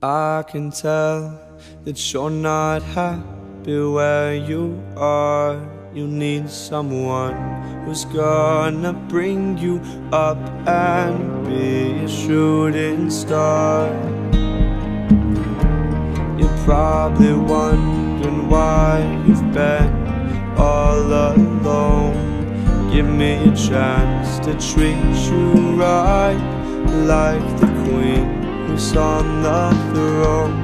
I can tell that you're not happy where you are. You need someone who's gonna bring you up and be a shooting star. You're probably wondering why you've been all alone. Give me a chance to treat you right like the queen who's on the throne.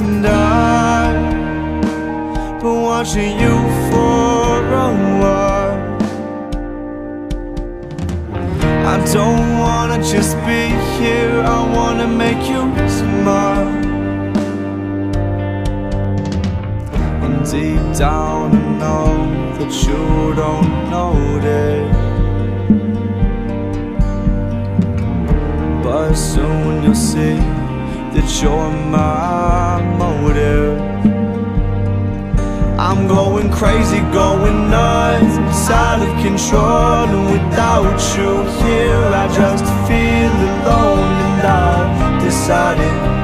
And I've been watching you for a while. I don't wanna just be here, I wanna make you smile. And deep down, I know that you don't notice. See that you're my motive. I'm going crazy, going nuts, out of control. And without you here, I just feel alone. And I've decided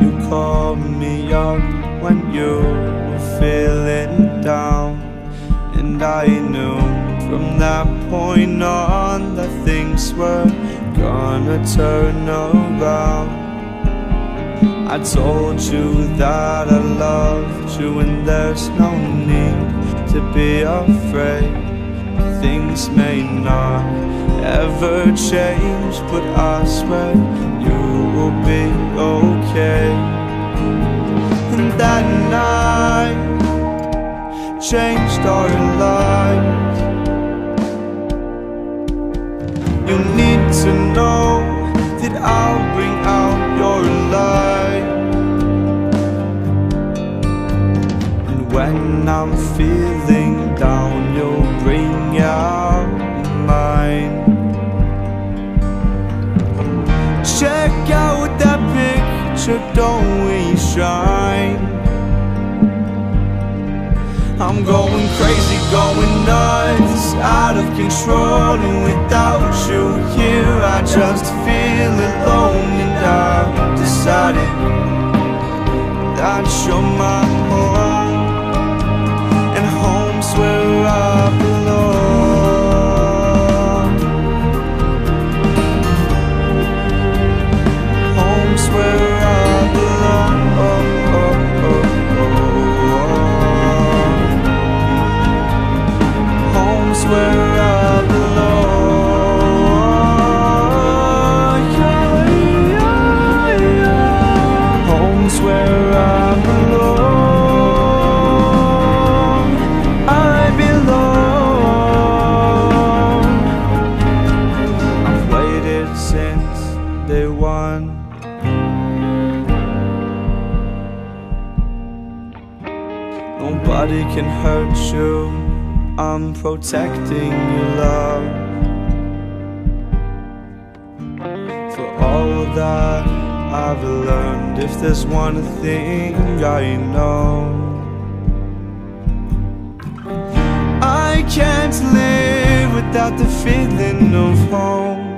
you called me up when you were feeling down, and I knew from that point on that things were gonna turn around. I told you that I loved you and there's no need to be afraid Things may not ever change but I swear you will be okay. And that night changed our lives. You need to know that I'll bring out your light. And when I'm feeling down You'll bring out don't we shine? I'm going crazy, going nuts, out of control And without you here, I just feel alone And I've decided that you're my Nobody can hurt you. I'm protecting your love. For all that I've learned If there's one thing I know I can't live without the feeling of home